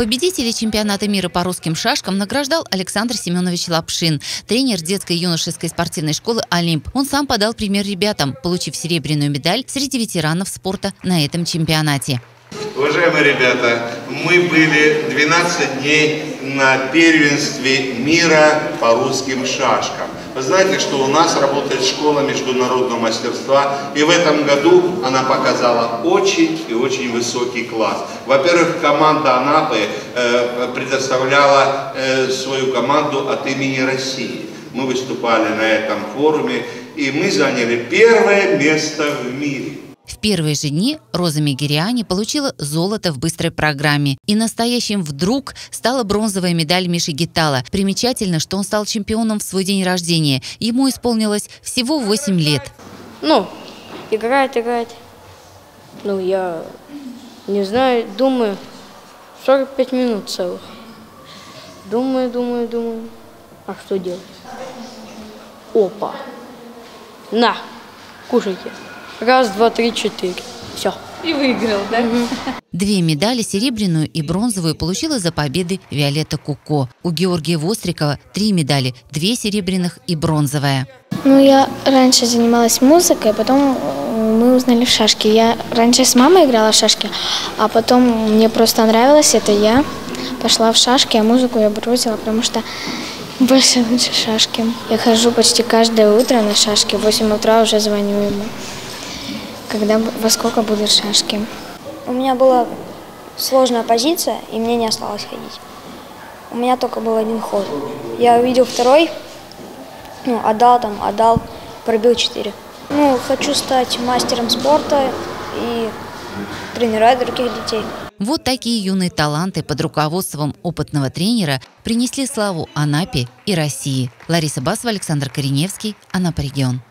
Победителей чемпионата мира по русским шашкам награждал Александр Семенович Лапшин, тренер детской и юношеской спортивной школы «Олимп». Он сам подал пример ребятам, получив серебряную медаль среди ветеранов спорта на этом чемпионате. Уважаемые ребята, мы были 12 дней на первенстве мира по русским шашкам. Вы знаете, что у нас работает школа международного мастерства, и в этом году она показала очень и очень высокий класс. Во-первых, команда Анапы э, предоставляла э, свою команду от имени России. Мы выступали на этом форуме, и мы заняли первое место в мире. В первые же дни Роза Мегериани получила золото в быстрой программе. И настоящим вдруг стала бронзовая медаль Миши Гитала. Примечательно, что он стал чемпионом в свой день рождения. Ему исполнилось всего 8 лет. Ну, играть, играть. Ну, я не знаю, думаю, 45 минут целых. Думаю, думаю, думаю. А что делать? Опа. На, кушайте. Раз, два, три, четыре. Все. И выиграл, да? Две медали, серебряную и бронзовую, получила за победы Виолетта Куко. У Георгия Вострикова три медали, две серебряных и бронзовая. Ну, я раньше занималась музыкой, потом э, мы узнали в шашки. Я раньше с мамой играла в шашки, а потом мне просто нравилось это, я пошла в шашки, а музыку я бросила, потому что больше лучше шашки. Я хожу почти каждое утро на шашки, в 8 утра уже звоню ему когда, во сколько будут шашки. У меня была сложная позиция, и мне не осталось ходить. У меня только был один ход. Я увидел второй, ну, отдал там, отдал, пробил четыре. Ну, хочу стать мастером спорта и тренировать других детей. Вот такие юные таланты под руководством опытного тренера принесли славу Анапе и России. Лариса Басова, Александр Кореневский, Анапа регион.